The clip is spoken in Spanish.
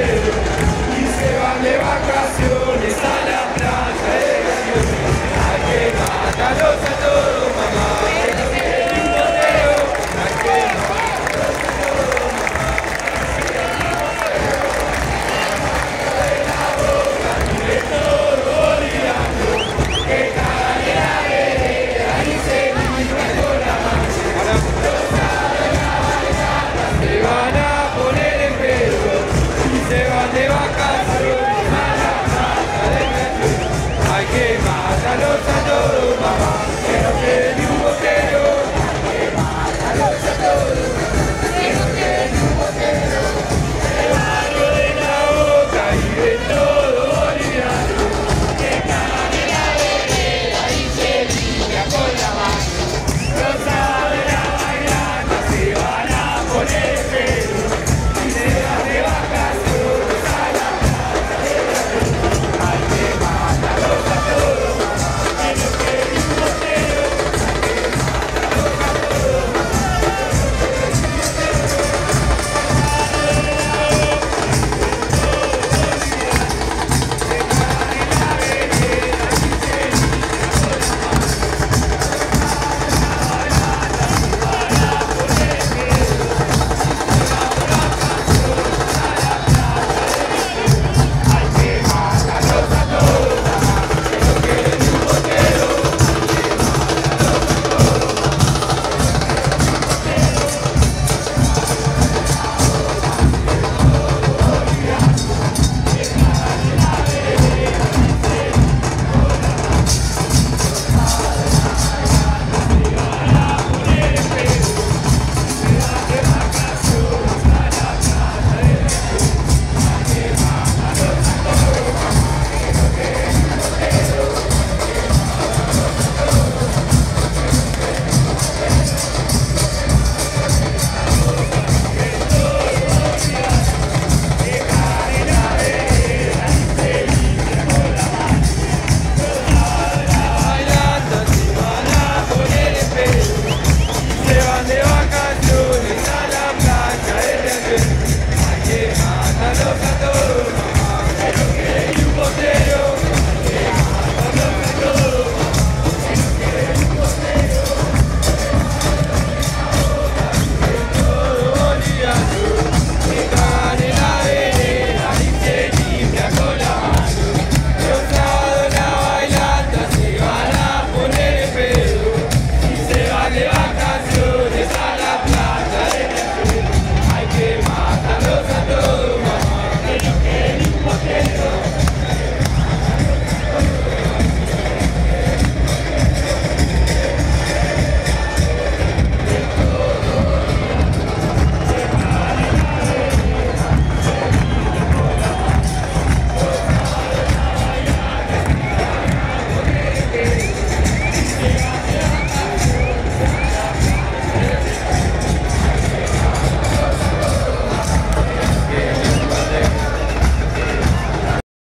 Y se vacaciones a la playa, hay que matarlos a todos.